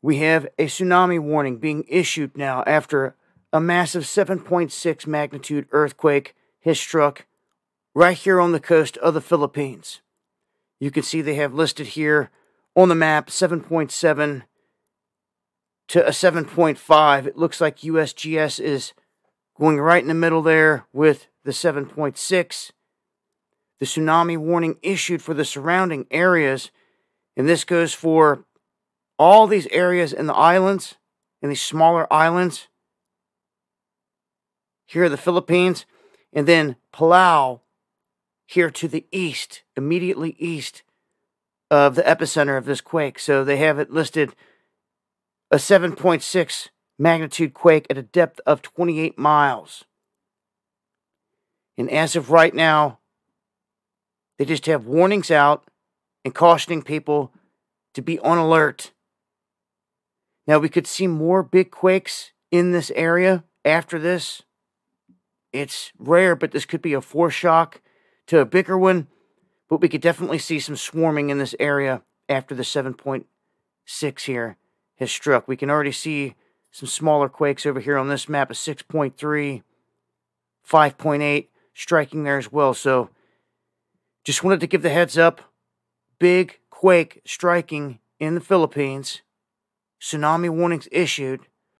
We have a tsunami warning being issued now after a massive 7.6 magnitude earthquake has struck right here on the coast of the Philippines. You can see they have listed here on the map 7.7 to a 7.5. It looks like USGS is going right in the middle there with the 7.6. The tsunami warning issued for the surrounding areas, and this goes for all these areas in the islands, in these smaller islands. Here are the Philippines, and then Palau here to the east, immediately east of the epicenter of this quake. So they have it listed a 7.6 magnitude quake at a depth of 28 miles. And as of right now, they just have warnings out and cautioning people to be on alert. Now, we could see more big quakes in this area after this. It's rare, but this could be a foreshock to a bigger one. But we could definitely see some swarming in this area after the 7.6 here has struck. We can already see some smaller quakes over here on this map, a 6.3, 5.8 striking there as well. So just wanted to give the heads up. Big quake striking in the Philippines tsunami warnings issued.